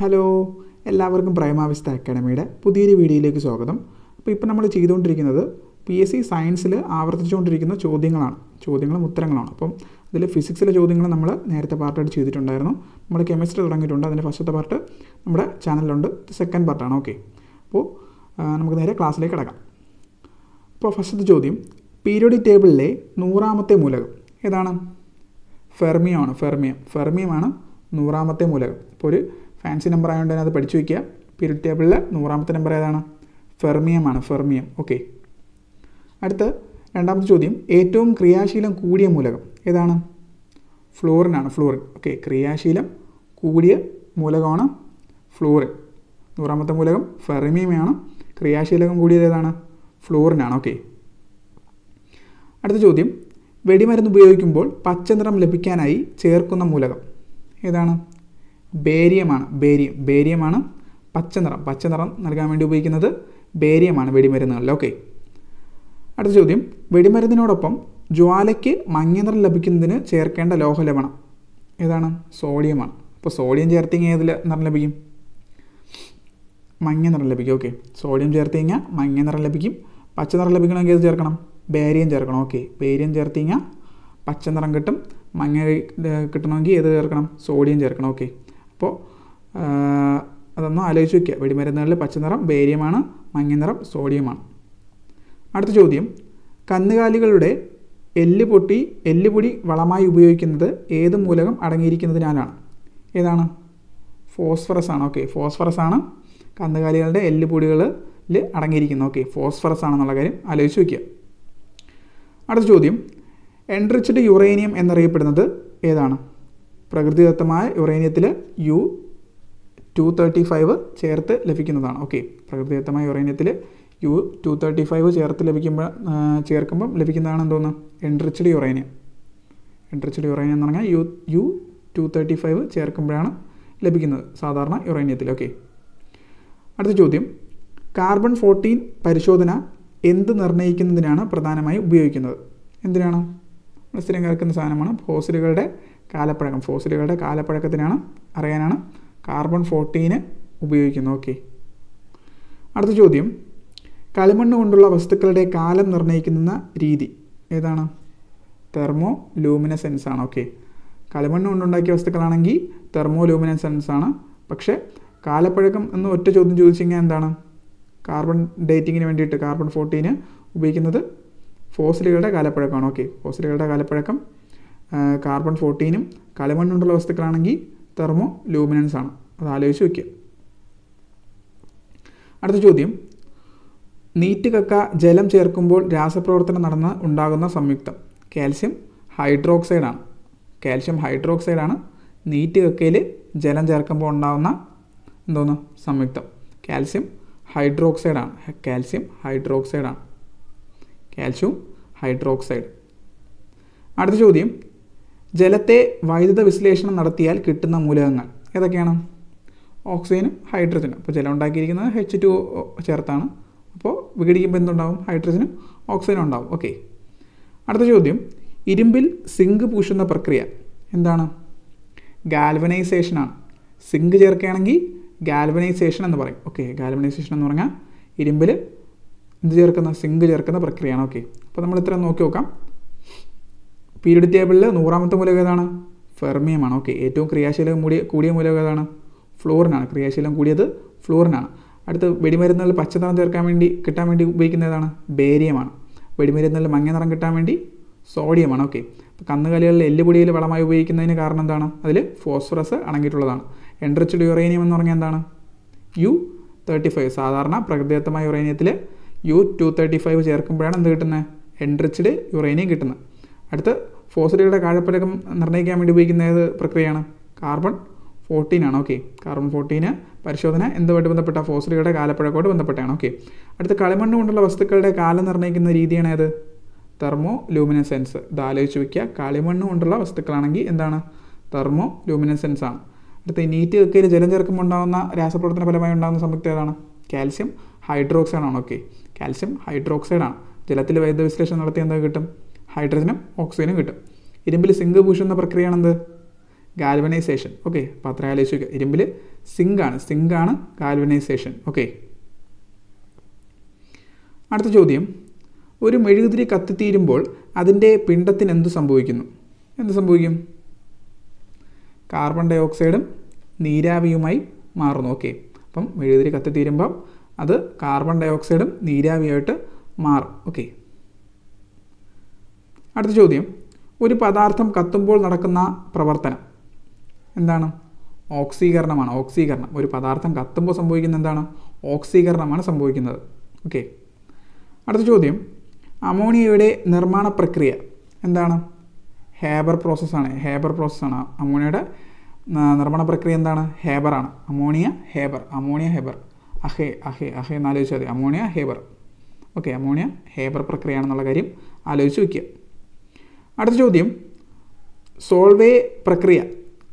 Hello എല്ലാവർക്കും പ്രേമാവിസ്ത അക്കാഡമിയുടെ പുതിയൊരു വീഡിയോയിലേക്ക് സ്വാഗതം. അപ്പോൾ ഇപ്പോൾ നമ്മൾ ചെയ്തുകൊണ്ടിരിക്കുന്നത് പി എസ് സി സയൻസിൽ ആവർത്തിച്ചുകൊണ്ടിരിക്കുന്ന ചോദ്യങ്ങളാണ്. ചോദ്യങ്ങളും ഉത്തരങ്ങളാണ്. അപ്പം അതിൽ ഫിസിക്സിലെ ചോദ്യങ്ങൾ നമ്മൾ നേരത്തെ പാർട്ടായിട്ട് ചെയ്തിട്ടുണ്ടായിരുന്നു. നമ്മൾ കെമിസ്ട്രി തുടങ്ങിയിട്ടുണ്ട്. അതിന്റെ ഫസ്റ്റത്തെ പാർട്ട് നമ്മുടെ ചാനലിലുണ്ട്. സെക്കൻഡ് പാർട്ടാണ് ഓക്കെ അപ്പോൾ നമുക്ക് നേരെ ക്ലാസ്സിലേക്ക് കിടക്കാം. അപ്പോൾ ഫസ്റ്റത്തെ ചോദ്യം പീരിയോഡിക് ടേബിളിലെ നൂറാമത്തെ മൂലകം ഏതാണ്? ഫെർമിയമാണ് ഫെർമിയം ഫെർമിയമാണ് നൂറാമത്തെ മൂലകം. ഇപ്പോൾ ഒരു ഫാൻസി നമ്പർ ആയതുകൊണ്ട് തന്നെ അത് പഠിച്ചു വയ്ക്കുക പീരിയഡ് ടേബിളിൽ നൂറാമത്തെ നമ്പർ ഏതാണ്? ഫെർമിയം ആണ് ഫെർമിയം ഓക്കെ അടുത്ത രണ്ടാമത്തെ ചോദ്യം. ഏറ്റവും ക്രിയാശീലം കൂടിയ മൂലകം ഏതാണ്? ഫ്ലോറിൻ ആണ് ഫ്ലോറിൻ ഓക്കെ ക്രിയാശീലം കൂടിയ മൂലകമാണ് ഫ്ലോറിൻ നൂറാമത്തെ മൂലകം ഫെർമിയമാണ് ക്രിയാശീലകം കൂടിയത് ഏതാണ്? ഫ്ലോറിനാണ് ഓക്കെ അടുത്ത ചോദ്യം. വെടിമരുന്ന് ഉപയോഗിക്കുമ്പോൾ പച്ചനിറം ലഭിക്കാനായി ചേർക്കുന്ന മൂലകം ഏതാണ്? ബേരിയമാണ്. ബേരിയം ബേരിയമാണ് പച്ച നിറം. പച്ച നിറം നൽകാൻ വേണ്ടി ഉപയോഗിക്കുന്നത് ബേരിയമാണ് വെടിമരുന്നുകളിൽ. ഓക്കെ. അടുത്ത ചോദ്യം. വെടിമരുന്നിനോടൊപ്പം ജ്വാലയ്ക്ക് മഞ്ഞ നിറം ലഭിക്കുന്നതിന് ചേർക്കേണ്ട ലോഹലവണം ഏതാണ്? സോഡിയമാണ്. അപ്പോൾ സോഡിയം ചേർത്തിങ്ങ ഏതിൽ നിറം ലഭിക്കും? മഞ്ഞ നിറം ലഭിക്കും. ഓക്കെ. സോഡിയം ചേർത്ത് കഴിഞ്ഞാൽ മഞ്ഞ നിറം ലഭിക്കും. പച്ച നിറം ലഭിക്കണമെങ്കിൽ ഏത് ചേർക്കണം? ബേരിയം ചേർക്കണം. ഓക്കെ. ബേരിയം ചേർത്ത് കഴിഞ്ഞാൽ പച്ച നിറം കിട്ടും. മഞ്ഞ കിട്ടണമെങ്കിൽ ഏത് ചേർക്കണം? സോഡിയം ചേർക്കണം. ഓക്കെ. അപ്പോൾ അതൊന്ന് ആലോചിച്ച് വയ്ക്കുക വെടിമരുന്നുകളിൽ പച്ച നിറം ബേരിയമാണ് മഞ്ഞ നിറം സോഡിയമാണ്. അടുത്ത ചോദ്യം. കന്നുകാലികളുടെ എല്ല് പൊട്ടി എല്ലുപൊടി വളമായി ഉപയോഗിക്കുന്നത് ഏത് മൂലകം അടങ്ങിയിരിക്കുന്നതിനാലാണ് ഏതാണ്? ഫോസ്ഫറസ് ആണ്. ഓക്കെ ഫോസ്ഫറസ് ആണ്. കന്നുകാലികളുടെ എല്ലുപൊടികളിൽ അടങ്ങിയിരിക്കുന്നത് ഓക്കെ ഫോസ്ഫറസ് ആണെന്നുള്ള കാര്യം ആലോചിച്ച് വയ്ക്കുക അടുത്ത ചോദ്യം. എൻറിച്ച്ഡ് യുറേനിയം എന്നറിയപ്പെടുന്നത് ഏതാണ്? പ്രകൃതിദത്തമായ യുറേനിയത്തിൽ യു ടു തേർട്ടി ഫൈവ് ചേർത്ത് ലഭിക്കുന്നതാണ്. ഓക്കെ. പ്രകൃതിദത്തമായ യുറേനിയത്തിൽ യു ടു തേർട്ടി ഫൈവ് ചേർത്ത് ലഭിക്കുമ്പോൾ ചേർക്കുമ്പം ലഭിക്കുന്നതാണ് എന്തോന്ന്? എൻട്രിച്ചഡി യുറേനിയം. എൻട്രിച്ചഡി യുറേനിയം എന്ന് പറഞ്ഞാൽ U U two thirty five ചേർക്കുമ്പോഴാണ് ലഭിക്കുന്നത് സാധാരണ യുറേനിയത്തിൽ. ഓക്കെ. അടുത്ത ചോദ്യം. കാർബൺ ഫോർട്ടീൻ പരിശോധന എന്ത് നിർണയിക്കുന്നതിനാണ് പ്രധാനമായും ഉപയോഗിക്കുന്നത്? എന്തിനാണ്? സ്ഥിരം കേൾക്കുന്ന സാധനമാണ് ഫോസിലുകളുടെ കാലപ്പഴക്കം ഫോസിലുകളുടെ കാലപ്പഴക്കത്തിനാണ് അറിയാനാണ് കാർബൺ ഫോർട്ടീന് ഉപയോഗിക്കുന്നത്. ഓക്കെ. അടുത്ത ചോദ്യം. കളിമണ്ണ് കൊണ്ടുള്ള വസ്തുക്കളുടെ കാലം നിർണയിക്കുന്ന രീതി ഏതാണ്? തെർമോ ലൂമിനസെൻസ് ആണ് ഓക്കെ. കളിമണ്ണ് കൊണ്ടുണ്ടാക്കിയ വസ്തുക്കളാണെങ്കിൽ തെർമോ ലൂമിനസെൻസ് ആണ് പക്ഷേ കാലപ്പഴക്കം എന്ന് ഒറ്റ ചോദ്യം ചോദിച്ചു കഴിഞ്ഞാൽ എന്താണ്? കാർബൺ ഡേറ്റിങ്ങിന് വേണ്ടിയിട്ട് കാർബൺ ഫോർട്ടീന് ഉപയോഗിക്കുന്നത് ഫോസിലുകളുടെ കാലപ്പഴക്കമാണ്. ഓക്കെ. ഫോസിലുകളുടെ കാലപ്പഴക്കം കാർബൺ ഫോർട്ടീനും കളിമണ്ണുണ്ടുള്ള വസ്തുക്കളാണെങ്കിൽ തെർമോ ലൂമിനൻസ് ആണ്. അത് ആലോചിച്ച് വയ്ക്കുക. അടുത്ത ചോദ്യം. നീറ്റ് കക്ക ജലം ചേർക്കുമ്പോൾ രാസപ്രവർത്തനം നടന്ന് ഉണ്ടാകുന്ന സംയുക്തം. കാൽസ്യം ഹൈഡ്രോക്സൈഡാണ് കാൽസ്യം ഹൈഡ്രോക്സൈഡാണ് നീറ്റ് കക്കയിൽ ജലം ചേർക്കുമ്പോൾ ഉണ്ടാകുന്ന എന്തോന്ന്? സംയുക്തം. കാൽസ്യം ഹൈഡ്രോക്സൈഡാണ് കാൽസ്യം ഹൈഡ്രോക്സൈഡാണ് കാൽസ്യവും ഹൈഡ്രോക്സൈഡ്. അടുത്ത ചോദ്യം. ജലത്തെ വൈദ്യുത വിശ്ലേഷണം നടത്തിയാൽ കിട്ടുന്ന മൂലകങ്ങൾ ഏതൊക്കെയാണ്? ഓക്സിജനും ഹൈഡ്രജനും. അപ്പോൾ ജലം ഉണ്ടാക്കിയിരിക്കുന്നത് എച്ച് ടു ചേർത്താണ്. അപ്പോൾ വിഘടിക്കുമ്പോൾ എന്തുണ്ടാവും? ഹൈഡ്രജനും ഓക്സിജനും ഉണ്ടാവും. ഓക്കെ അടുത്ത ചോദ്യം. ഇരുമ്പിൽ സിങ്ക് പൂശുന്ന പ്രക്രിയ എന്താണ്? ഗാൽവനൈസേഷനാണ് സിങ്ക് ചേർക്കുകയാണെങ്കിൽ ഗാൽവനൈസേഷൻ എന്ന് പറയും. ഓക്കെ ഗാൽവനൈസേഷൻ എന്ന് പറഞ്ഞാൽ ഇരുമ്പിൽ എന്ത് ചേർക്കുന്ന? സിങ്ക് ചേർക്കുന്ന പ്രക്രിയയാണ്. ഓക്കെ അപ്പോൾ നമ്മൾ ഇത്രയും നോക്കി നോക്കാം. പീരിയഡ് ടേബിളിൽ നൂറാമത്തെ മൂലകം ഏതാണ്? ഫെർമിയമാണ് ഓക്കെ ഏറ്റവും ക്രിയാശീലം കൂടിയ കൂടിയ മൂലകം ഏതാണ്? ഫ്ലോറിനാണ് ക്രിയാശീലം കൂടിയത് ഫ്ലോറിനാണ് അടുത്ത് വെടിമരുന്നുകളിൽ പച്ചനിറം ചേർക്കാൻ വേണ്ടി കിട്ടാൻ വേണ്ടി ഉപയോഗിക്കുന്ന ഏതാണ്? ബേരിയമാണ് വെടിമരുന്നുകളിൽ മഞ്ഞ നിറം കിട്ടാൻ വേണ്ടി സോഡിയമാണ് ഓക്കെ അപ്പോൾ കന്നുകാലികളിൽ എല്ലുപൊടിയിൽ വളമായി ഉപയോഗിക്കുന്നതിന് കാരണം എന്താണ്? അതിൽ ഫോസ്ഫറസ് അടങ്ങിയിട്ടുള്ളതാണ്. എൻട്രിച്ചഡ് യുറേനിയം എന്ന് പറഞ്ഞാൽ എന്താണ്? യു തേർട്ടി ഫൈവ് സാധാരണ പ്രകൃതിദത്തമായ യുറേനിയത്തിൽ യു ടു തേർട്ടി ഫൈവ് ചേർക്കുമ്പോഴാണ് എന്ത് കിട്ടുന്നത്? എൻട്രിച്ചഡ് യുറേനിയം കിട്ടുന്നത്. അടുത്ത് ഫോസിലുകളുടെ കാഴപ്പലകം നിർണയിക്കാൻ വേണ്ടി ഉപയോഗിക്കുന്ന ഏത് പ്രക്രിയയാണ്? കാർബൺ ഫോർട്ടീൻ ആണ്. ഓക്കെ കാർബൺ ഫോർട്ടീന് പരിശോധന എന്തുമായിട്ട് ബന്ധപ്പെട്ട ഫോസിലുകളുടെ കാലപ്പഴക്കോട് ബന്ധപ്പെട്ടാണ് ഓക്കെ അടുത്ത കളിമണ്ണ് കൊണ്ടുള്ള വസ്തുക്കളുടെ കാലം നിർണയിക്കുന്ന രീതിയാണ് ഏത്? തെർമോ ലൂമിനസെൻസ് ഇത് ആലോചിച്ച് വയ്ക്കുക കളിമണ്ണ് കൊണ്ടുള്ള വസ്തുക്കളാണെങ്കിൽ എന്താണ്? തെർമോ ലൂമിനസെൻസ് ആണ്. അടുത്ത നീറ്റ് കക്കയിൽ ജലം ചേർക്കുമ്പോൾ ഉണ്ടാകുന്ന രാസപ്രവർത്തന ഫലമായി ഉണ്ടാകുന്ന സംയുക്തം ഏതാണ്? കാൽസ്യം ഹൈഡ്രോക്സൈഡ് ആണ്. ഓക്കെ കാൽസ്യം ഹൈഡ്രോക്സൈഡ് ആണ്. ജലത്തിൽ വൈദ്യുത വിശ്ലേഷണം നടത്തി എന്താ കിട്ടും? ഹൈഡ്രജനും ഓക്സിജനും കിട്ടും. ഇരുമ്പിൽ സിങ്ക് പൂശുന്ന പ്രക്രിയയാണെന്ത്? ഗാൽവനൈസേഷൻ. ഓക്കെ അപ്പോൾ അത്ര ആലോചിച്ച് വയ്ക്കുക ഇരുമ്പിൽ സിങ്കാണ്. സിങ്കാണ് ഗാൽവനൈസേഷൻ. ഓക്കെ. അടുത്ത ചോദ്യം. ഒരു മെഴുകുതിരി കത്തിത്തീരുമ്പോൾ അതിന്റെ പിണ്ടത്തിന് എന്ത് സംഭവിക്കുന്നു? എന്ത് സംഭവിക്കും? കാർബൺ ഡൈ ഓക്സൈഡും നീരാവിയുമായി മാറുന്നു. ഓക്കെ അപ്പം മെഴുകുതിരി കത്തിത്തീരുമ്പം അത് കാർബൺ ഡൈ ഓക്സൈഡും നീരാവിയായിട്ട് മാറും. ഓക്കെ അടുത്ത ചോദ്യം. ഒരു പദാർത്ഥം കത്തുമ്പോൾ നടക്കുന്ന പ്രവർത്തനം. എന്താണ്? ഓക്സീകരണമാണ് ഓക്സീകരണം. ഒരു പദാർത്ഥം കത്തുമ്പോൾ സംഭവിക്കുന്ന എന്താണ്? ഓക്സീകരണമാണ് സംഭവിക്കുന്നത്. ഓക്കെ അടുത്ത ചോദ്യം. അമോണിയയുടെ നിർമ്മാണ പ്രക്രിയ എന്താണ്? ഹേബർ പ്രോസസ്സാണ് ഹേബർ പ്രോസസ്സാണ് അമോണിയയുടെ നിർമ്മാണ പ്രക്രിയ എന്താണ്? ഹേബറാണ് അമോണിയ ഹേബർ അമോണിയ ഹേബർ അഹേ അഹേ അഹേ എന്ന് ആലോചിച്ചാൽ മതി. Ammonia Haber okay ammonia Haber പ്രക്രിയ ആണെന്നുള്ള കാര്യം ആലോചിച്ച് വയ്ക്കുക അടുത്ത ചോദ്യം. സോൾവേ പ്രക്രിയ.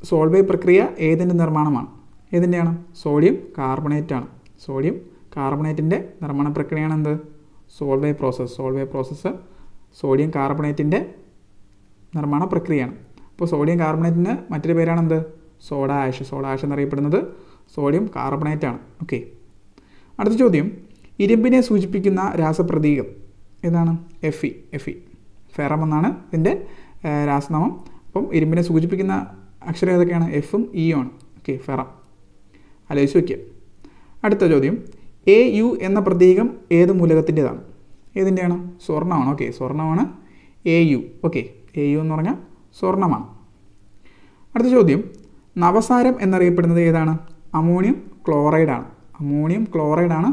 സോൾവേ പ്രക്രിയ ഏതിന്റെ നിർമ്മാണമാണ്? ഏതിന്റെയാണ് സോഡിയം കാർബണേറ്റ് ആണ് സോഡിയം കാർബണേറ്റിന്റെ നിർമ്മാണ പ്രക്രിയയാണ് എന്ത്? Solvay process. Solvay process sodium കാർബണേറ്റിന്റെ നിർമ്മാണ പ്രക്രിയയാണ്. അപ്പോൾ സോഡിയം കാർബണേറ്റിന് മറ്റൊരു പേരാണ് എന്ത്? Soda ash. സോഡ ആഷ് എന്നറിയപ്പെടുന്നത് സോഡിയം കാർബണേറ്റ് ആണ് ഓക്കെ. അടുത്ത ചോദ്യം. ഇരുമ്പിനെ സൂചിപ്പിക്കുന്ന രാസപ്രതീകം. ഏതാണ്? F E F E ferrum എന്നാണ് ഇതിന്റെ രാസനാമം. അപ്പം ഇരുമ്പിനെ സൂചിപ്പിക്കുന്ന അക്ഷരം ഏതൊക്കെയാണ്? എഫും ഇയും ആണ്. ഓക്കെ ഫെറം ആലോചിച്ച് വയ്ക്കുക അടുത്ത ചോദ്യം. എ യു എന്ന പ്രതീകം ഏത് മൂലകത്തിന്റെതാണ്? ഏതിന്റെയാണ്? സ്വർണമാണ്. Okay സ്വർണമാണ് A U okay A U എന്ന് പറഞ്ഞാൽ സ്വർണമാണ്. അടുത്ത ചോദ്യം. നവസാരം എന്നറിയപ്പെടുന്നത് ഏതാണ്? അമോണിയം ക്ലോറൈഡാണ്. അമോണിയം ക്ലോറൈഡാണ്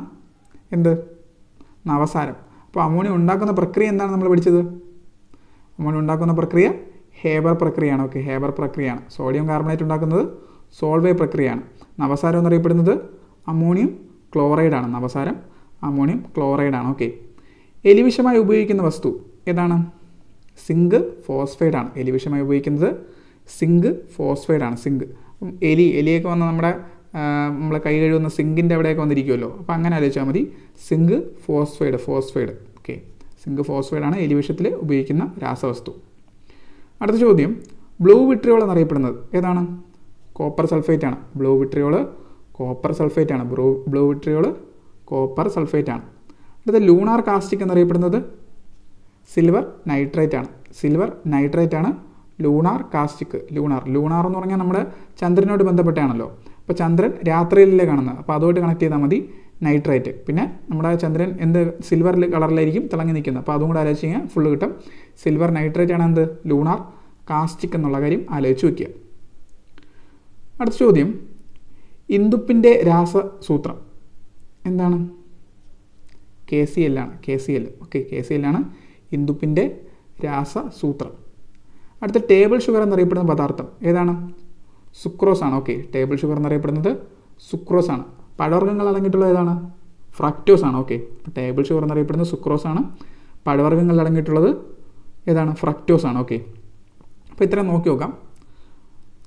എന്ത്? നവസാരം. അപ്പോൾ അമോണിയം ഉണ്ടാക്കുന്ന പ്രക്രിയ എന്താണ് നമ്മൾ പഠിച്ചത്? അമോണിയം ഉണ്ടാക്കുന്ന പ്രക്രിയ ഹേബർ പ്രക്രിയയാണ്. ഓക്കെ ഹേബർ പ്രക്രിയയാണ്. സോഡിയം കാർബണേറ്റ് ഉണ്ടാക്കുന്നത് സോൾവേ പ്രക്രിയയാണ്. നവസാരം എന്നറിയപ്പെടുന്നത് അമോണിയം ക്ലോറൈഡാണ് നവസാരം അമോണിയം ക്ലോറൈഡാണ് ഓക്കെ എലിവിഷമായി ഉപയോഗിക്കുന്ന വസ്തു ഏതാണ്? സിങ്ക് ഫോസ്ഫൈഡ് ആണ്. എലിവിഷമായി ഉപയോഗിക്കുന്നത് സിങ്ക് ഫോസ്ഫൈഡ് ആണ്. സിങ്ക് എലി എലിയൊക്കെ വന്ന് നമ്മുടെ നമ്മൾ കൈ കഴുകുന്ന സിങ്കിന്റെ അവിടെയൊക്കെ വന്നിരിക്കുമല്ലോ അപ്പോൾ അങ്ങനെ ആലോചിച്ചാൽ മതി. Zinc phosphide phosphide okay zinc phosphide ആണ് എലിവിഷത്തിൽ ഉപയോഗിക്കുന്ന രാസവസ്തു. അടുത്ത ചോദ്യം ബ്ലൂ വിട്രിയോൾ എന്നറിയപ്പെടുന്നത് ഏതാണ്? കോപ്പർ സൾഫേറ്റ് ആണ് ബ്ലൂ വിട്രിയോൾ കോപ്പർ സൾഫേറ്റ് ആണ് blue blue vitriol copper sulphate ആണ് അടുത്ത ലൂണാർ കാസ്റ്റിക് എന്നറിയപ്പെടുന്നത് സിൽവർ നൈട്രേറ്റ് ആണ് സിൽവർ നൈട്രേറ്റ് ആണ് ലൂണാർ കാസ്റ്റിക്. ലൂണാർ ലൂണാർ എന്ന് പറഞ്ഞാൽ നമ്മുടെ ചന്ദ്രനോട് ബന്ധപ്പെട്ടാണല്ലോ. അപ്പോൾ ചന്ദ്രൻ രാത്രിയിലല്ലേ കാണുന്നത്. അപ്പോൾ അതുമായിട്ട് കണക്ട് ചെയ്താൽ മതി. നൈട്രേറ്റ്. പിന്നെ നമ്മുടെ ചന്ദ്രൻ എന്ത് സിൽവർ കളറിലായിരിക്കും തിളങ്ങി നിൽക്കുന്നത്. അപ്പോൾ അതും കൂടെ ആലോചിച്ച് കഴിഞ്ഞാൽ ഫുള്ള് കിട്ടും. സിൽവർ നൈട്രേറ്റ് ആണ് എന്ത്? ലൂണാർ കാസ്റ്റിക് എന്നുള്ള കാര്യം ആലോചിച്ച് വയ്ക്കുക അടുത്ത ചോദ്യം. ഇന്ദുപ്പിന്റെ രാസസൂത്രം എന്താണ്? കെ സി എൽ ആണ്. K C L. Okay K C L ആണ് ഇന്ദുപ്പിന്റെ രാസസൂത്രം. അടുത്ത ടേബിൾ ഷുഗർ എന്നറിയപ്പെടുന്ന പദാർത്ഥം ഏതാണ്? സുക്രോസ് ആണ്. ഓക്കെ ടേബിൾ ഷുഗർ എന്നറിയപ്പെടുന്നത് സുക്രോസ് ആണ്. പഴവർഗങ്ങൾ അടങ്ങിയിട്ടുള്ള ഏതാണ്? ഫ്രക്ടോസ് ആണ്. ഓക്കെ ടേബിൾ ഷുഗർ എന്നറിയപ്പെടുന്നത് സുക്രോസ് ആണ്. പഴവർഗങ്ങൾ അടങ്ങിയിട്ടുള്ളത് ഏതാണ്? ഫ്രക്ടോസ് ആണ്. ഓക്കെ അപ്പോൾ ഇത്രയും നോക്കി നോക്കാം.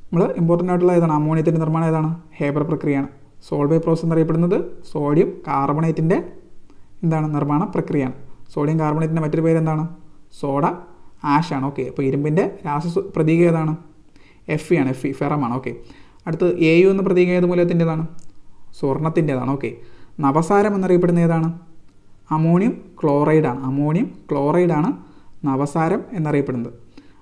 നമ്മൾ ഇമ്പോർട്ടന്റ് ആയിട്ടുള്ള ഏതാണ്? അമോണിയത്തിന്റെ നിർമ്മാണം ഏതാണ്? ഹേബർ പ്രക്രിയയാണ്. സോൾവേ പ്രോസസ് എന്നറിയപ്പെടുന്നത് സോഡിയം കാർബണേറ്റിന്റെ എന്താണ്? നിർമ്മാണ പ്രക്രിയയാണ്. സോഡിയം കാർബണേറ്റിന്റെ മറ്റൊരു പേര് എന്താണ്? സോഡ ആഷ് ആണ്. ഓക്കെ അപ്പോൾ ഇരുമ്പിന്റെ രാസ പ്രതീകം ഏതാണ്? എഫ് ഇ ആണ്. എഫ് ഇ ഫെറമാണ് ഓക്കെ അടുത്ത് എ യു എന്ന പ്രതീകം ഏത് മൂലത്തിന്റെതാണ് സ്വർണത്തിന്റെതാണ്. ഓക്കെ. നവസാരം എന്നറിയപ്പെടുന്ന ഏതാണ് അമോണിയം ക്ലോറൈഡാണ്. അമോണിയം ക്ലോറൈഡാണ് നവസാരം എന്നറിയപ്പെടുന്നത്.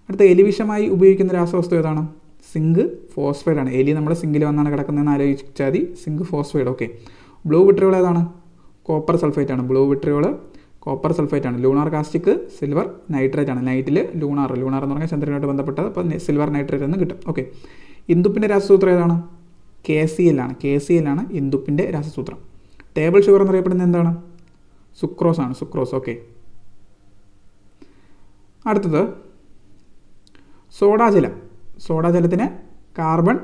അടുത്ത എലിവിഷമായി ഉപയോഗിക്കുന്ന രാസവസ്തു ഏതാണ്? സിങ്ക് ഫോസ്ഫൈഡ് ആണ് എലി നമ്മുടെ സിങ്കിൽ വന്നാണ് കിടക്കുന്നതെന്ന് ആലോചിച്ചാൽ മതി. Zinc phosphide. Okay. Blue vitriol ഏതാണ്? കോപ്പർ സൾഫേറ്റ് ആണ് ബ്ലൂ വിട്രിയോൾ കോപ്പർ സൾഫേറ്റ് ആണ് ലൂണാർ കാസ്റ്റിക് സിൽവർ നൈട്രേറ്റ് ആണ്. നൈറ്റിൽ ലൂണാർ. ലൂണാർ എന്ന് പറഞ്ഞാൽ ചന്ദ്രനുമായിട്ട് ബന്ധപ്പെട്ടത്. അപ്പോൾ സിൽവർ നൈട്രേറ്റ് എന്ന് കിട്ടും. ഓക്കെ. ഇന്ദുപ്പിന്റെ രാസസൂത്രം ഏതാണ്? കെ സി എല്ലാണ് കെ സി എല്ലാണ് ഇന്ദുപ്പിന്റെ രാസസൂത്രം. ടേബിൾ ഷുഗർ എന്നറിയപ്പെടുന്നത് എന്താണ്? സുക്രോസ് ആണ്. സുക്രോസ് ഓക്കെ അടുത്തത് സോഡാജലം. സോഡാജലത്തിന് കാർബൺ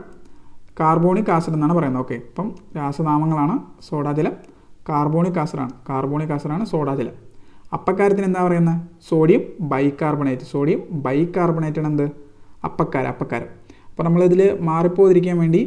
കാർബോണിക് ആസിഡ് എന്നാണ് പറയുന്നത്. ഓക്കെ അപ്പം രാസനാമങ്ങളാണ് സോഡാജലം കാർബോണിക് ആസിഡാണ് കാർബോണിക് ആസിഡാണ് സോഡാജലം. അപ്പക്കാരത്തിന് എന്താ പറയുന്നത്? സോഡിയം ബൈകാർബണേറ്റ് സോഡിയം ബൈകാർബണേറ്റ് ആണ് എന്ത്? അപ്പക്കാരം അപ്പക്കാരം. അപ്പോൾ നമ്മളിതിൽ മാറിപ്പോതിരിക്കാൻ വേണ്ടി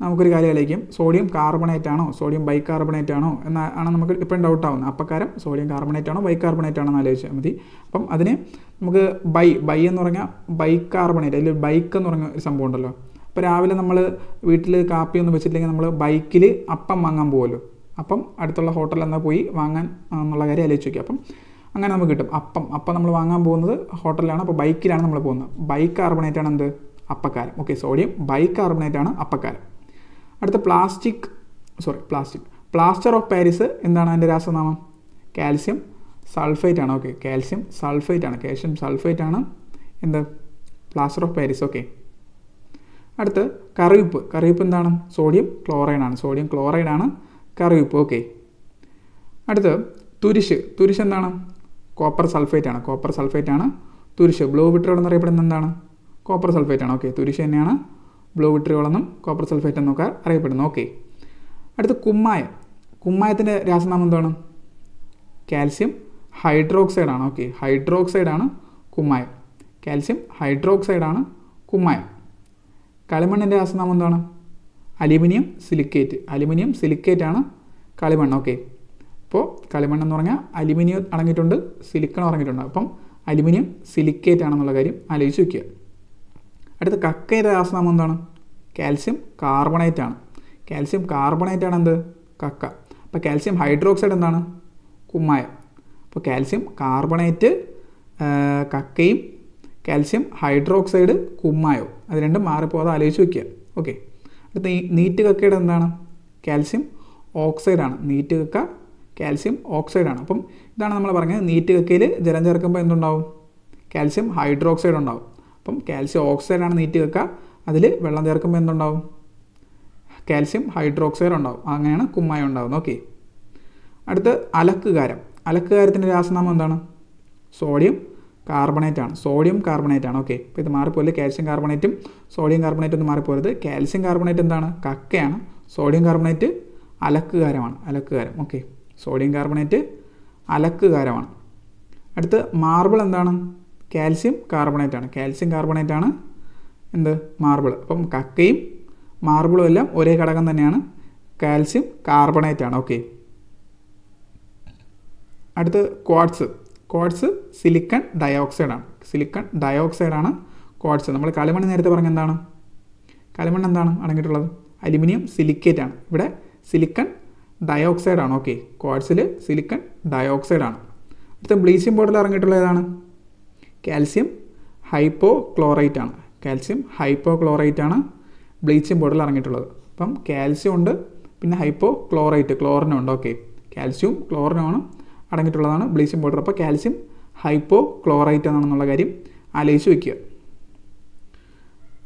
നമുക്കൊരു കാര്യം ആലോചിക്കും. സോഡിയം കാർബണേറ്റ് ആണോ? സോഡിയം ബൈകാർബണേറ്റ് ആണോ? എന്നാണ് നമുക്ക് ഇപ്പം ഡൗട്ട് ആവുന്നത്. അപ്പക്കാരം സോഡിയം കാർബണേറ്റ് ആണോ ബൈകാർബണേറ്റ് ആണോ എന്ന് ആലോചിച്ചാൽ മതി. അപ്പം അതിന് നമുക്ക് ബൈ ബൈ എന്ന് പറഞ്ഞാൽ ബൈക്കാർബണേറ്റ് അതിൽ ബൈക്ക് എന്ന് പറഞ്ഞ ഒരു സംഭവം ഉണ്ടല്ലോ. അപ്പോൾ രാവിലെ നമ്മൾ വീട്ടിൽ കാപ്പിയൊന്നും വെച്ചിട്ടില്ലെങ്കിൽ നമ്മൾ ബൈക്കിൽ അപ്പം വാങ്ങാൻ പോകുമല്ലോ അപ്പം അടുത്തുള്ള ഹോട്ടലിൽ എന്നാൽ പോയി വാങ്ങാൻ എന്നുള്ള കാര്യം ആലോചിച്ച് നോക്കി അപ്പം അങ്ങനെ നമുക്ക് കിട്ടും. അപ്പം അപ്പം നമ്മൾ വാങ്ങാൻ പോകുന്നത് ഹോട്ടലിലാണ് അപ്പോൾ ബൈക്കിലാണ് നമ്മൾ പോകുന്നത്. ബൈക്ക് കാർബണേറ്റ് ആണ് എന്ത്? അപ്പക്കാരം. ഓക്കെ സോഡിയം ബൈക്ക് കാർബണേറ്റ് ആണ് അപ്പക്കാരം. അടുത്ത plastic sorry plastic plaster of Paris എന്താണ് അതിന്റെ രാസനാമം? കാൽസ്യം സൾഫേറ്റ് ആണ് ഓക്കെ കാൽസ്യം സൾഫേറ്റ് ആണ് കാൽസ്യം സൾഫേറ്റ് ആണ്. എന്താ? പ്ലാസ്റ്റർ ഓഫ് പാരീസ് ഓക്കെ അടുത്ത് കറിവിപ്പ്. കറിവിപ്പ് എന്താണ്? സോഡിയം ക്ലോറൈഡ് ആണ്. സോഡിയം ക്ലോറൈഡ് ആണ് കറിവിപ്പ് ഓക്കെ അടുത്ത് തുരിശ്. തുരിശ് എന്താണ്? കോപ്പർ സൾഫേറ്റ് ആണ്. കോപ്പർ സൾഫേറ്റ് ആണ് തുരിശ്. ബ്ലൂ വിട്രോൾ എന്നറിയപ്പെടുന്നത് എന്താണ്? കോപ്പർ സൾഫേറ്റ് ആണ് ഓക്കെ തുരിശ് തന്നെയാണ് ബ്ലൂ വിട്രിയോൾ എന്നും കോപ്പർ സൾഫേറ്റ് എന്നൊക്കെ അറിയപ്പെടുന്നു. ഓക്കെ അടുത്ത് കുമ്മായം. കുമ്മായത്തിന്റെ രാസനാമം എന്താണ്? കാൽസ്യം ഹൈഡ്രോക്സൈഡ് ആണ്. ഓക്കെ ഹൈഡ്രോക്സൈഡ് ആണ് കുമ്മായം. കാൽസ്യം ഹൈഡ്രോക്സൈഡ് ആണ് കുമ്മായം. കളിമണ്ണിന്റെ രാസനാമം എന്താണ്? അലുമിനിയം സിലിക്കേറ്റ് അലുമിനിയം സിലിക്കേറ്റ് ആണ് കളിമണ്ണ്. ഓക്കെ അപ്പോൾ കളിമണ്ണ് എന്ന് പറഞ്ഞാൽ അലുമിനിയം അടങ്ങിയിട്ടുണ്ട് സിലിക്കൺ അടങ്ങിയിട്ടുണ്ട്. അപ്പം അലുമിനിയം സിലിക്കേറ്റ് ആണെന്നുള്ള കാര്യം ആലോചിച്ച് വയ്ക്കുക അടുത്ത കക്കയുടെ രാസനാമം എന്താണ്? കാൽസ്യം കാർബണേറ്റ് ആണ്. കാൽസ്യം കാർബണേറ്റ് ആണ് എന്ത്? കക്ക. അപ്പോൾ കാൽസ്യം ഹൈഡ്രോക്സൈഡ് എന്താണ്? കുമ്മായം. അപ്പോൾ കാൽസ്യം കാർബണേറ്റ് കക്കയും കാൽസ്യം ഹൈഡ്രോക്സൈഡ് കുമ്മായോ അത് രണ്ടും മാറിപ്പോകാതെ ആലോചിച്ച് വയ്ക്കുക ഓക്കെ. അടുത്ത നീറ്റ് കക്കയുടെ എന്താണ്? കാൽസ്യം ഓക്സൈഡ് ആണ്. നീറ്റ് കക്ക കാൽസ്യം ഓക്സൈഡ് ആണ്. അപ്പം ഇതാണ് നമ്മൾ പറഞ്ഞത്. നീറ്റ് കക്കയിൽ ജലം ചേർക്കുമ്പോൾ എന്തുണ്ടാവും? കാൽസ്യം ഹൈഡ്രോക്സൈഡ് ഉണ്ടാവും. അപ്പം കാൽസ്യം ഓക്സൈഡാണ് ആണ് വെക്കുക. കക്ക അതിൽ വെള്ളം ചേർക്കുമ്പോൾ എന്തുണ്ടാവും? കാൽസ്യം ഹൈഡ്രോക്സൈഡ് ഉണ്ടാവും. അങ്ങനെയാണ് കുമ്മായം ഉണ്ടാവുന്നത്. ഓക്കെ അടുത്ത് അലക്കുകാരം. അലക്കുകാരത്തിന്റെ രാസനാമം എന്താണ്? സോഡിയം കാർബണേറ്റ് ആണ്. സോഡിയം കാർബണേറ്റ് ആണ്. ഓക്കെ അപ്പോൾ ഇത് മാറിപ്പോലെ കാൽസ്യം കാർബണേറ്റും സോഡിയം കാർബണേറ്റും ഒന്നും മാറിപ്പോരുത് കാൽസ്യം കാർബണേറ്റ് എന്താണ്? കക്കയാണ്. സോഡിയം കാർബണേറ്റ് അലക്കുകാരമാണ്. അലക്കുകാരം. ഓക്കെ സോഡിയം കാർബണേറ്റ് അലക്കുകാരമാണ്. അടുത്ത് മാർബിൾ എന്താണ്? കാൽസ്യം കാർബണേറ്റ് ആണ്. കാൽസ്യം കാർബണേറ്റ് ആണ് എന്ത്? മാർബിൾ. അപ്പം കക്കയും മാർബിളും എല്ലാം ഒരേ ഘടകം തന്നെയാണ്. കാൽസ്യം കാർബണേറ്റ് ആണ്. ഓക്കെ. അടുത്ത് ക്വാഡ്സ് ക്വാഡ്സ് സിലിക്കൺ ഡയോക്സൈഡ് ആണ്. സിലിക്കൺ ഡയോക്സൈഡ് ആണ് ക്വാഡ്സ് നമ്മൾ കളിമണ്ണ് നേരത്തെ പറഞ്ഞ എന്താണ്? കളിമണ്ണ് എന്താണ് അടങ്ങിയിട്ടുള്ളത്? അലുമിനിയം സിലിക്കേറ്റ് ആണ്. ഇവിടെ സിലിക്കൺ ഡയോക്സൈഡ് ആണ്. ഓക്കെ. ക്വാഡ്സിൽ സിലിക്കൺ ഡയോക്സൈഡ് ആണ്. അടുത്ത ബ്ലീച്ചിങ് പൗഡറിൽ ഇറങ്ങിയിട്ടുള്ള ഏതാണ്? കാൽസ്യം ഹൈപ്പോ ക്ലോറൈറ്റ് ആണ് കാൽസ്യം ഹൈപ്പോ ക്ലോറൈറ്റ് ആണ് ബ്ലീച്ചിങ് പൗഡറിൽ ഇറങ്ങിയിട്ടുള്ളത് അപ്പം കാൽസ്യം ഉണ്ട് പിന്നെ ഹൈപ്പോ ക്ലോറൈറ്റ് ക്ലോറിനും ഉണ്ട്. ഓക്കെ. കാൽസ്യവും ക്ലോറിനുമാണ് അടങ്ങിയിട്ടുള്ളതാണ് ബ്ലീച്ചിങ് പൗഡർ അപ്പോൾ കാൽസ്യം ഹൈപ്പോ ക്ലോറൈറ്റ് എന്നാണെന്നുള്ള കാര്യം ആലോചിച്ച് വയ്ക്കുക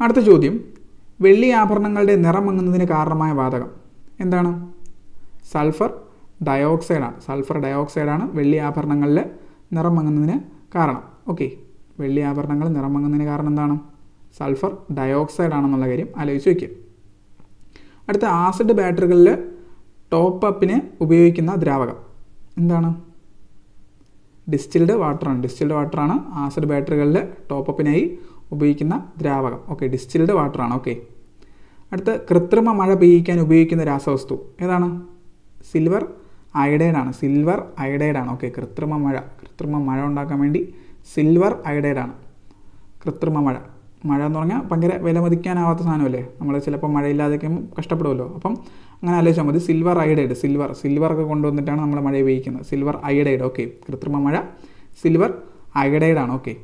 അടുത്ത ചോദ്യം. വെള്ളി ആഭരണങ്ങളുടെ നിറം മങ്ങുന്നതിന് കാരണമായ വാതകം എന്താണ്? സൾഫർ ഡയോക്സൈഡാണ്. സൾഫർ ഡയോക്സൈഡാണ് വെള്ളി ആഭരണങ്ങളിൽ നിറം മങ്ങുന്നതിന് കാരണം. ഓക്കെ. വെള്ളി ആഭരണങ്ങൾ നിറം മങ്ങുന്നതിന് കാരണം എന്താണ്? സൾഫർ ഡയോക്സൈഡ് ആണെന്നുള്ള കാര്യം ആലോചിച്ച് വയ്ക്കുക അടുത്ത ആസിഡ് ബാറ്ററികളിൽ ടോപ്പ് അപ്പിന് ഉപയോഗിക്കുന്ന ദ്രാവകം എന്താണ്? ഡിസ്റ്റിൽഡ് വാട്ടറാണ്. ഡിസ്റ്റിൽഡ് വാട്ടറാണ് ആസിഡ് ബാറ്ററികളിൽ ടോപ്പ് അപ്പിനായി ഉപയോഗിക്കുന്ന ദ്രാവകം. ഓക്കെ ഡിസ്റ്റിൽഡ് വാട്ടറാണ്. ഓക്കെ. അടുത്ത കൃത്രിമ മഴ പെയ്യിക്കാൻ ഉപയോഗിക്കുന്ന രാസവസ്തു ഏതാണ്? സിൽവർ അയഡൈഡാണ് സിൽവർ അയഡൈഡാണ് ഓക്കെ കൃത്രിമ മഴ. കൃത്രിമ മഴ ഉണ്ടാക്കാൻ വേണ്ടി സിൽവർ അയഡൈഡാണ് കൃത്രിമ മഴ. മഴ എന്ന് പറഞ്ഞാൽ ഭയങ്കര വില മതിക്കാനാവാത്ത സാധനമല്ലേ? നമ്മൾ ചിലപ്പോൾ മഴയില്ലാതെയൊക്കെ കഷ്ടപ്പെടുമല്ലോ. അപ്പം അങ്ങനെ ആലോചിച്ചാൽ മതി. Silver iodide silver. സിൽവർ ഒക്കെ കൊണ്ടുവന്നിട്ടാണ് നമ്മൾ മഴ ഉപയോഗിക്കുന്നത്. Silver iodide okay. കൃത്രിമ മഴ സിൽവർ അയഡൈഡാണ് ഓക്കെ.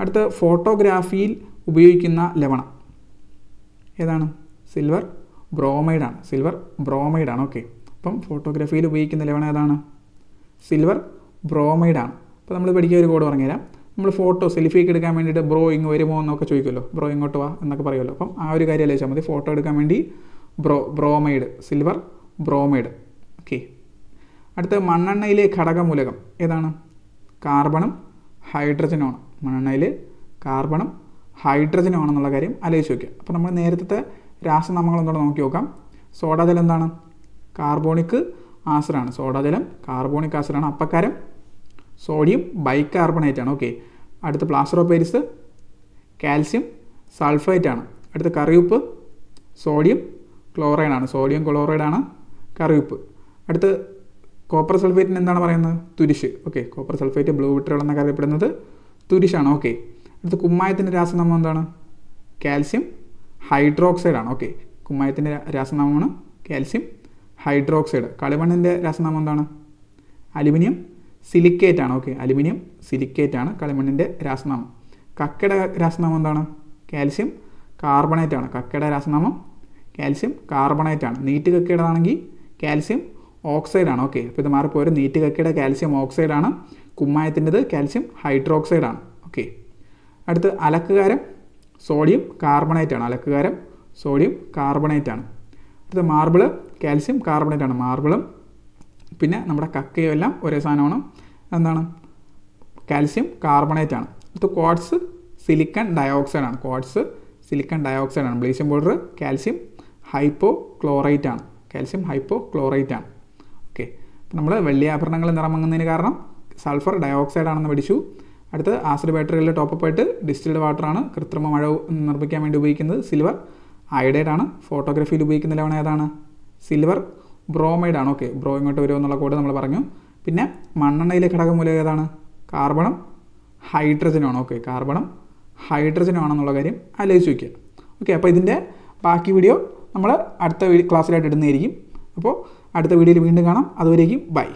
അടുത്ത ഫോട്ടോഗ്രാഫിയിൽ ഉപയോഗിക്കുന്ന ലവണം. ഏതാണ്? സിൽവർ ബ്രോമൈഡാണ്. സിൽവർ ബ്രോമൈഡാണ്. ഓക്കെ. അപ്പം ഫോട്ടോഗ്രാഫിയിൽ ഉപയോഗിക്കുന്ന ലവണം ഏതാണ്? സിൽവർ ബ്രോമൈഡാണ്. അപ്പോൾ നമ്മൾ പഠിക്കുക ഒരു കോഡ് പറഞ്ഞുതരാം. നമ്മൾ ഫോട്ടോ സെൽഫിയൊക്കെ എടുക്കാൻ വേണ്ടിയിട്ട് ബ്രോ ഇങ്ങ് വരുമോ എന്നൊക്കെ ചോദിക്കുമല്ലോ. ബ്രോ ഇങ്ങോട്ട് വാ എന്നൊക്കെ പറയുമല്ലോ. അപ്പം ആ ഒരു കാര്യം ആലോചിച്ചാൽ മതി. ഫോട്ടോ എടുക്കാൻ വേണ്ടി bro bromide silver bromide okay അടുത്ത മണ്ണെണ്ണയിലെ ഘടകമൂലകം ഏതാണ്? കാർബണും ഹൈഡ്രജനുമാണ് മണ്ണെണ്ണയിൽ കാർബണും ഹൈഡ്രജനും ആണെന്നുള്ള കാര്യം ആലോചിച്ച് വയ്ക്കുക അപ്പോൾ നമ്മൾ നേരത്തെ രാസനാമങ്ങൾ എന്താണ് നോക്കി നോക്കാം. സോഡാജലം എന്താണ്? കാർബോണിക് ആസിഡാണ് സോഡാജലം കാർബോണിക് ആസിഡാണ് അപ്പക്കാരം സോഡിയം ബൈകാർബണേറ്റ് ആണ്. ഓക്കെ. അടുത്ത plaster of Paris calcium sulphate ആണ്. അടുത്ത കറിയുപ്പ് സോഡിയം ക്ലോറൈഡ് ആണ്. സോഡിയം ക്ലോറൈഡ് ആണ് കറിയുപ്പ്. അടുത്ത് കോപ്പർ സൾഫേറ്റിന് എന്താണ് പറയുന്നത്? തുരിശ്. Okay. Copper sulphate blue vitriol എന്നൊക്കെ അറിയപ്പെടുന്നത് തുരിശാണ് ഓക്കെ. അടുത്ത കുമ്മായത്തിന്റെ രാസനാമം എന്താണ്? കാൽസ്യം ഹൈഡ്രോക്സൈഡ് ആണ്. ഓക്കെ. കുമ്മായത്തിന്റെ രാസനാമമാണ് കാൽസ്യം ഹൈഡ്രോക്സൈഡ്. കളിമണ്ണിന്റെ രാസനാമം എന്താണ്? അലുമിനിയം സിലിക്കേറ്റ് ആണ്. ഓക്കെ അലുമിനിയം സിലിക്കേറ്റ് ആണ്. കളിമണ്ണിന്റെ രാസനാമം. കക്കയുടെ രാസനാമം എന്താണ്? കാൽസ്യം കാർബണേറ്റ് ആണ്. കക്കയുടെ രാസനാമം കാൽസ്യം കാർബണേറ്റ് ആണ്. നീറ്റ് കക്കയുടേതാണെങ്കിൽ കാൽസ്യം ഓക്സൈഡ് ആണ്. ഓക്കെ അപ്പോൾ ഇത് മാറിപ്പോയൊരു നീറ്റ് കക്കയുടെ കാൽസ്യം ഓക്സൈഡ് ആണ്. കുമ്മായത്തിന്റെത് കാൽസ്യം ഹൈഡ്രോക്സൈഡ് ആണ്. ഓക്കെ അടുത്ത് അലക്കുകാരം സോഡിയം കാർബണേറ്റ് ആണ്. അലക്കുകാരം സോഡിയം കാർബണേറ്റ് ആണ്. അടുത്ത് മാർബിൾ കാൽസ്യം കാർബണേറ്റ് ആണ്. മാർബിളും പിന്നെ നമ്മുടെ കക്കയും എല്ലാം ഒരേ സാധനമാണ്. എന്താണ്? കാൽസ്യം കാർബണേറ്റ് ആണ്. അടുത്ത് ക്വാഡ്സ് സിലിക്കൺ ഡയോക്സൈഡ് ആണ്. ക്വാഡ്സ് സിലിക്കൺ ഡയോക്സൈഡ് ആണ്. Bleaching powder calcium hypochlorite ആണ്. കാൽസ്യം ഹൈപ്പോ ക്ലോറൈറ്റ് ആണ് ഓക്കെ നമ്മൾ വെള്ളി ആഭരണങ്ങൾ നിറമങ്ങുന്നതിന് കാരണം സൾഫർ ഡയോക്സൈഡ് ആണെന്ന് പഠിച്ചു. അടുത്ത് ആസിഡ് ബാറ്ററികളിൽ ആയിട്ട് ഡിസ്റ്റിൽഡ് വാട്ടറാണ് കൃത്രിമ മഴ നിർമ്മിക്കാൻ വേണ്ടി ഉപയോഗിക്കുന്നത്. സിൽവർ അയഡൈഡ് ആണ്. ഫോട്ടോഗ്രാഫിയിൽ ഉപയോഗിക്കുന്ന ലവണ ഏതാണ്? സിൽവർ ബ്രോമൈഡ് ആണ്. ഓക്കെ ബ്രോ ഇങ്ങോട്ട് വരുമോ എന്നുള്ള കോഡ് നമ്മൾ പറഞ്ഞു. പിന്നെ മണ്ണെണ്ണയിലെ ഘടകമൂലം ഏതാണ്? കാർബണും ഹൈഡ്രജനുമാണ് ഓക്കെ കാർബണും ഹൈഡ്രജനും ആണെന്നുള്ള കാര്യം ആലോചിച്ച് വയ്ക്കുക ഓക്കെ അപ്പോൾ ഇതിന്റെ ബാക്കി വീഡിയോ നമ്മൾ അടുത്ത ക്ലാസ്സിലായിട്ട് ഇടുന്നതായിരിക്കും. അപ്പോൾ അടുത്ത വീഡിയോയിൽ വീണ്ടും കാണാം. അതുവരേക്കും ബൈ.